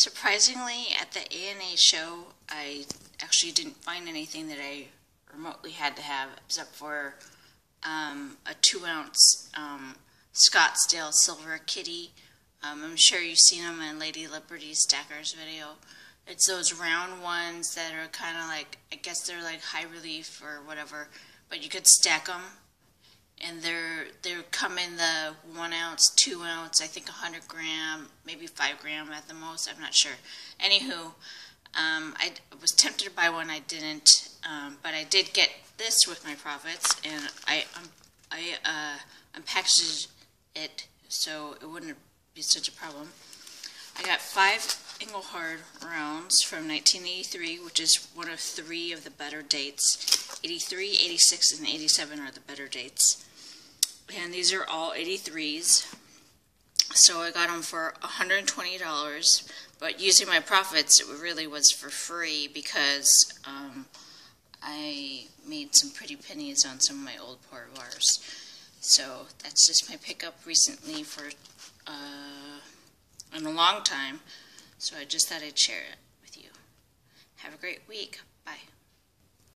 Surprisingly, at the ANA show, I actually didn't find anything that I remotely had to have except for um, a two ounce um, Scottsdale Silver Kitty. Um, I'm sure you've seen them in Lady Liberty Stacker's video. It's those round ones that are kind of like, I guess they're like high relief or whatever, but you could stack them. And they're they're come in the one ounce, two ounce, I think a hundred gram, maybe five gram at the most. I'm not sure. Anywho, um, I was tempted to buy one. I didn't, um, but I did get this with my profits, and I um, I uh, unpackaged it so it wouldn't be such a problem. I got five Engelhard rounds from 1983, which is one of three of the better dates. 83, 86, and 87 are the better dates. And these are all 83s. So I got them for $120, but using my profits, it really was for free because um, I made some pretty pennies on some of my old poured bars. So that's just my pickup recently for uh, in a long time. So I just thought I'd share it with you. Have a great week.